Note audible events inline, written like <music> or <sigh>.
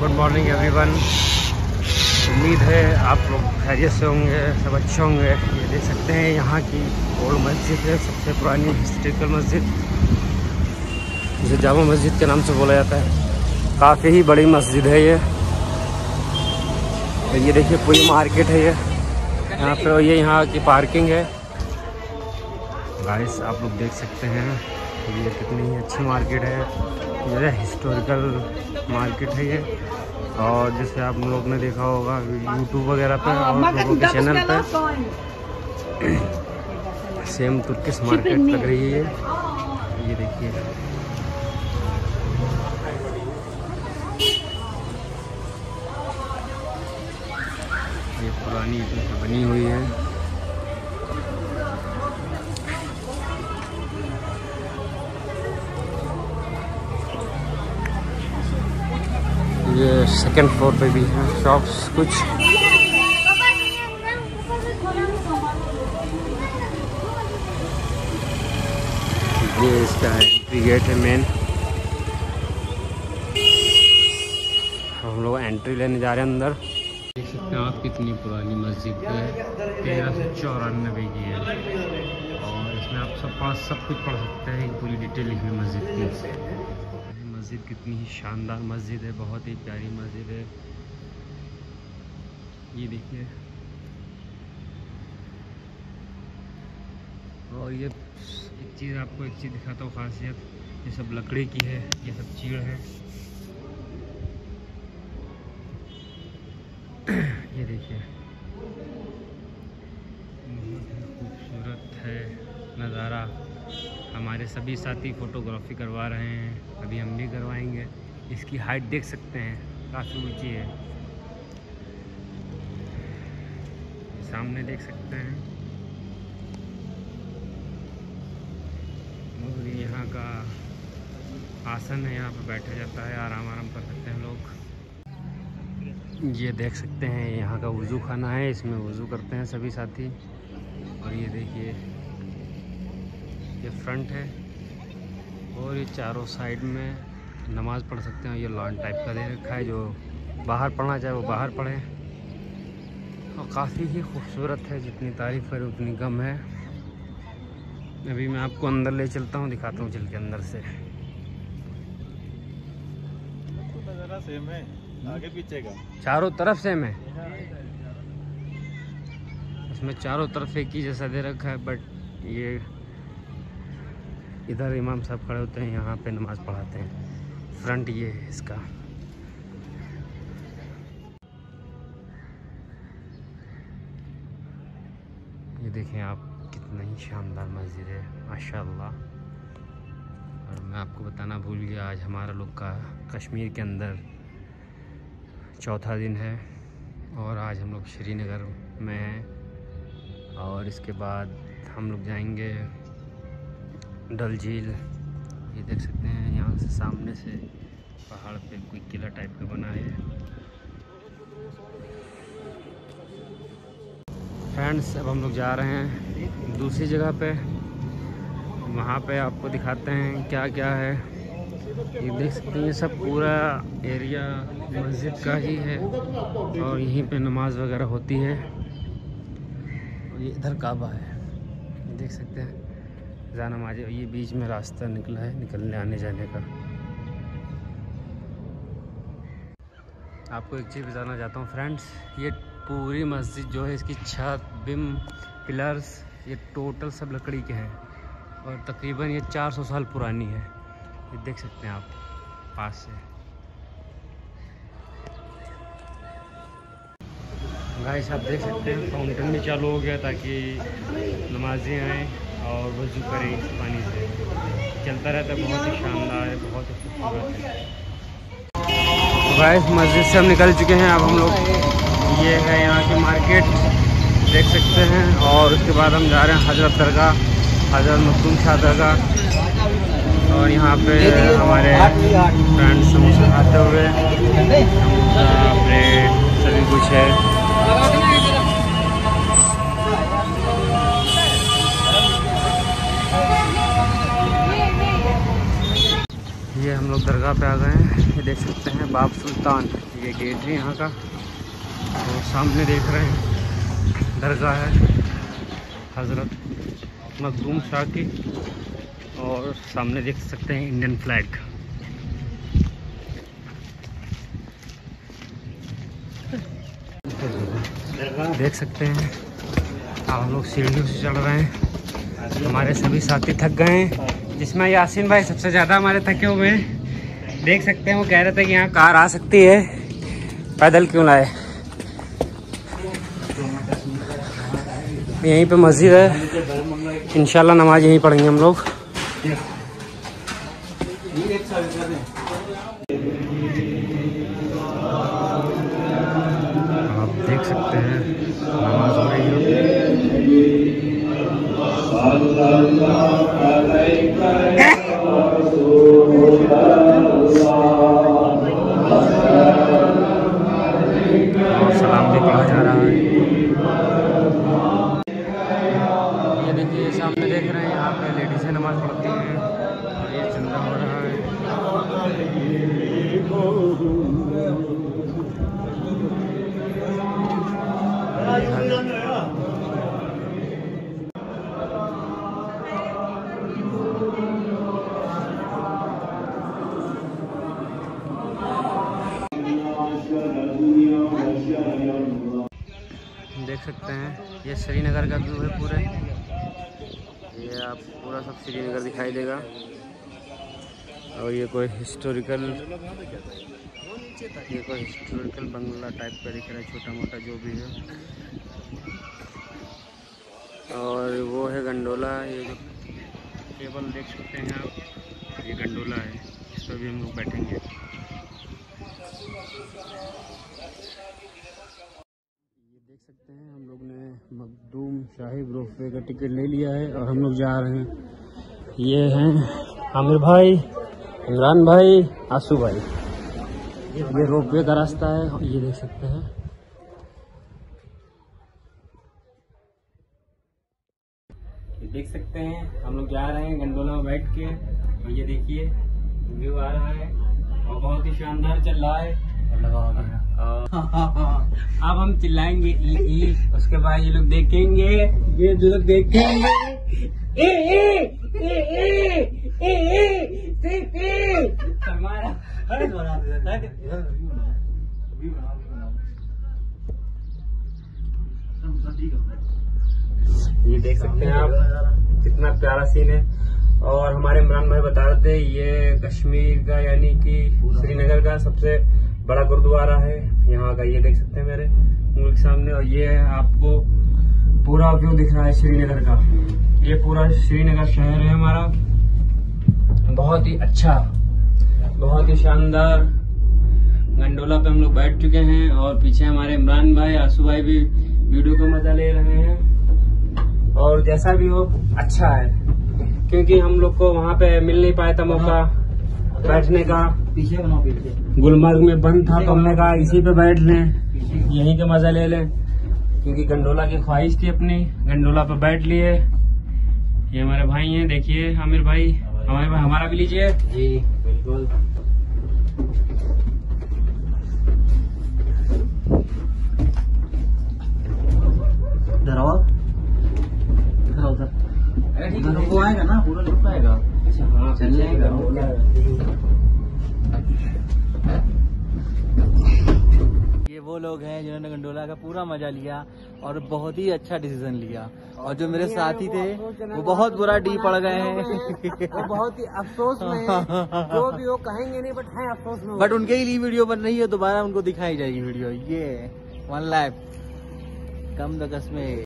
Good morning everyone उम्मीद है आप लोग खैरियत से होंगे, सब अच्छे होंगे। ये देख सकते हैं यहाँ की ओल्ड मस्जिद है, सबसे पुरानी हिस्ट्रिकल मस्जिद। जिसे जामा मस्जिद के नाम से बोला जाता है। काफ़ी ही बड़ी मस्जिद है ये। ये देखिए, पूरी मार्केट है ये। यहाँ पर ये यहाँ की पार्किंग है। गाइस आप लोग देख सकते हैं, ये कितनी अच्छी मार्केट है। ये हिस्टोरिकल मार्केट है ये। और जैसे आप लोग ने देखा होगा यूट्यूब वगैरह पे और लोगों के चैनल पे। सेम तुर्किश मार्केट लग रही है ये। देखिए। ये पुरानी बनी हुई है। सेकंड फ्लोर पे भी हैं शॉप्स कुछ। ये इसका एंट्री गेट है मेन हम लोग एंट्री लेने जा रहे हैं अंदर। देख सकते हैं आप कितनी पुरानी मस्जिद है। तेरह सौ चौरानबे की है। और इसमें आप सब पास सब कुछ पढ़ सकते हैं पूरी डिटेल लिखी मस्जिद की। मस्जिद कितनी ही शानदार मस्जिद है, बहुत ही प्यारी मस्जिद है। ये देखिए। और ये एक चीज़ आपको एक चीज़ दिखाता हूँ, खासियत, ये सब लकड़ी की है, ये सब चीड़ है। ये देखिए। बहुत ही खूबसूरत है नज़ारा। हमारे सभी साथी फ़ोटोग्राफी करवा रहे हैं, अभी हम भी करवाएँगे। इसकी हाइट देख सकते हैं, काफ़ी ऊँची है। सामने देख सकते हैं। और यहाँ का आसन है, यहाँ पर बैठा जाता है, आराम आराम कर सकते हैं लोग। ये देख सकते हैं, यहाँ का वज़ू खाना है, इसमें वज़ू करते हैं सभी साथी। और ये देखिए ये फ्रंट है और ये चारों साइड में नमाज़ पढ़ सकते हैं। ये लॉन टाइप का दे रखा है जो बाहर पढ़ना चाहे वो बाहर पढ़े। और काफ़ी ही खूबसूरत है जितनी तारीफ़ करे उतनी कम है। अभी मैं आपको अंदर ले चलता हूँ दिखाता हूँ चल के अंदर से। सेम है आगे पीछे का। चारों तरफ़ से मैं इसमें चारों तरफ़ एक ही जैसा दे रखा है बट ये इधर इमाम साहब खड़े होते हैं, यहाँ पे नमाज़ पढ़ाते हैं। फ्रंट ये है इसका। ये देखें आप, कितना ही शानदार मस्जिद है, माशाल्लाह। और मैं आपको बताना भूल गया, आज हमारा लोग का कश्मीर के अंदर चौथा दिन है, और आज हम लोग श्रीनगर में हैं, और इसके बाद हम लोग जाएँगे डल झील, ये देख सकते हैं यहाँ से सामने से पहाड़ पे कोई किला टाइप का बना है। फ्रेंड्स अब हम लोग जा रहे हैं दूसरी जगह पे। वहाँ पे आपको दिखाते हैं क्या क्या है। ये देख सकते हैं, ये सब पूरा एरिया मस्जिद का ही है और यहीं पे नमाज़ वगैरह होती है। और ये इधर काबा है, देख सकते हैं। जाना माजे, ये बीच में रास्ता निकला है, निकलने, आने, जाने का। आपको एक चीज़ बताना चाहता हूँ फ्रेंड्स ये पूरी मस्जिद जो है, इसकी छत, बिम, पिलर्स, ये टोटल सब लकड़ी के हैं। और तकरीबन ये 400 साल पुरानी है। ये देख सकते हैं आप, पास से। गाइस आप देख सकते हैं फाउंटेन भी चालू हो गया ताकि नमाजी आएँ। और वज़ू करें इस पानी से। चलता रहता है, बहुत ही शानदार है, बहुत ही खूबसूरत है। गाइस मस्जिद से हम निकल चुके हैं, अब हम लोग ये है यहाँ की मार्केट देख सकते हैं। और उसके बाद हम जा रहे हैं हज़रत दरगाह, हज़रत मखदूम शाह दरगाह। और यहाँ पे हमारे फ्रेंड्स समोसा खाते हुए ब्रेड सभी कुछ है। ये हम लोग दरगाह पे आ गए हैं। ये देख सकते हैं, बाप सुल्तान। ये गेट है यहाँ का। और सामने देख रहे हैं, दरगाह है। हज़रत मखदूम शाह की। और सामने देख सकते हैं इंडियन फ्लैग। देख सकते हैं अब हम लोग सीढ़ियों से चढ़ रहे हैं। हमारे सभी साथी थक गए हैं। जिसमें यासिन भाई सबसे ज़्यादा हमारे थके हुए हैं। देख सकते हैं, वो कह रहे थे कि यहाँ कार आ सकती है। पैदल क्यों लाए? यहीं पे मस्जिद है। इंशाल्लाह नमाज़ यहीं पढ़ेंगे हम लोग। आप देख सकते हैं, नमाज़ हो रही है। सामने देख रहे हैं, यहाँ पे लेडीजें नमाज़ पढ़ती हैं, और ये चंदा हो रहा है। देख सकते हैं, ये श्रीनगर का व्यू है पूरे। ये पूरा सब श्रीनगर दिखाई देगा। और ये कोई हिस्टोरिकल ये कोई हिस्टोरिकल बंगला टाइप का दिख रहा है छोटा मोटा जो भी है। और वो है गंडोला, ये जो केबल देख सकते हैं आप, ये गंडोला है, इस पर भी हम लोग बैठेंगे। ये देख सकते हैं हम लोग ने मखदूम साहिब रोपवे का टिकट ले लिया है और हम लोग जा रहे हैं। ये हैं आमिर भाई इमरान भाई आसू भाई। ये रोपवे का रास्ता है। ये देख सकते हैं। ये देख सकते हैं हम लोग जा रहे हैं गंडोला में बैठ के। और ये देखिए व्यू आ रहा है और बहुत ही शानदार चल रहा है। और <laughs> अब हम चिल्लाएँगे। ई ई उसके बाद ये लोग देखेंगे। ये जो लोग देखेंगे। ए ए ए ए ए ए हमारा ये देख सकते हैं आप कितना प्यारा सीन है। और हमारे इमरान भाई बता रहे थे ये कश्मीर का यानी कि श्रीनगर का सबसे बड़ा गुरुद्वारा है। यहाँ का ये देख सकते हैं मेरे मुँह के सामने। और ये है आपको पूरा व्यू दिख रहा है श्रीनगर का। ये पूरा श्रीनगर शहर है हमारा। बहुत ही अच्छा बहुत ही शानदार गंडोला पे हम लोग बैठ चुके हैं। और पीछे हमारे इमरान भाई आँसू भाई भी वीडियो का मज़ा ले रहे हैं। और जैसा भी हो अच्छा है। क्योंकि हम लोग को वहाँ पे मिल नहीं पाया था मौका बैठने का। पीछे बनाओ पीछे। गुलमर्ग में बंद था तो हमने कहा इसी पे बैठ लें। यहीं के मज़ा ले लें। क्योंकि गंडोला की ख्वाहिश थी अपनी। गंडोला पे बैठ लिए। ये हमारे भाई हैं देखिए आमिर भाई। हमारे भाई हमारा भी लीजिए। जी बिल्कुल। पूरा मज़ा लिया और बहुत ही अच्छा डिसीज़न लिया। और जो मेरे साथी थे वो बहुत बुरा डी पड़ गए हैं। वो बहुत ही अफसोस में <laughs> जो भी वो कहेंगे नहीं बट है अफसोस में बट उनके ही लिए वीडियो बन रही है दोबारा उनको दिखाई जाएगी वीडियो ये वन लाइफ कम दकस में